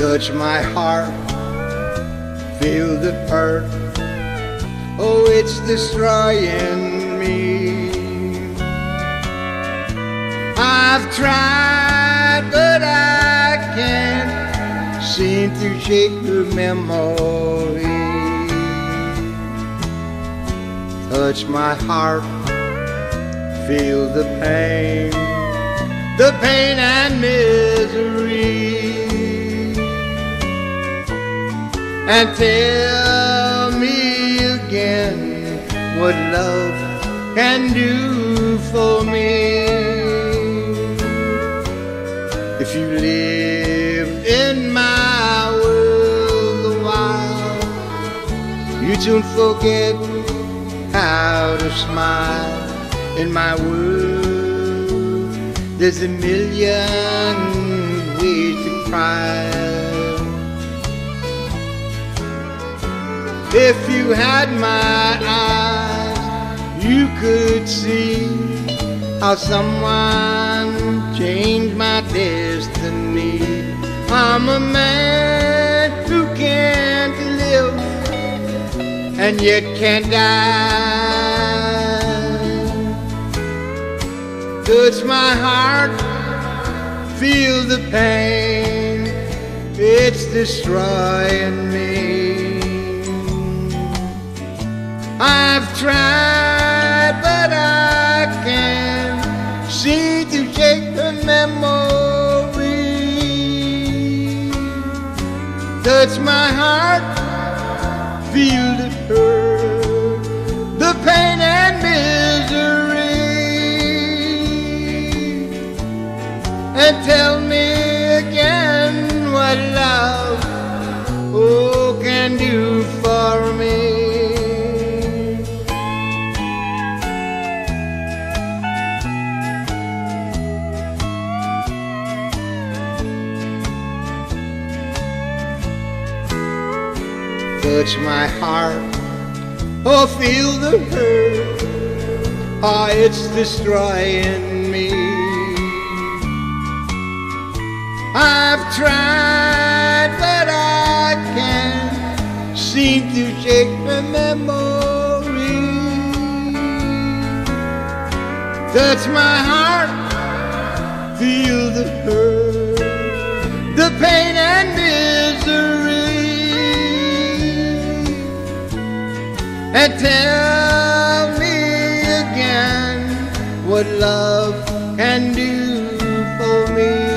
touch my heart, feel the hurt. Oh, it's destroying me. I've tried, but I can't seem to shake the memory. Touch my heart, feel the pain, the pain And tell me again what love can do for me. If you live in my world a while, you soon forget how to smile in my world. There's a million If you had my eyes, you could see how someone changed my destiny. I'm a man who can't live and yet can't die. Touch my heart, feel the pain, it's destroying me. I've tried, but I can't seem to shake the memory. Touch my heart, feel the hurt, the pain and misery, and tell me again what love oh can do touch my heart or feel the hurt. Ah, it's destroying me. I've tried, but I can't seem to shake the memory. Touch my heart, feel the hurt, and tell me again what love can do for me.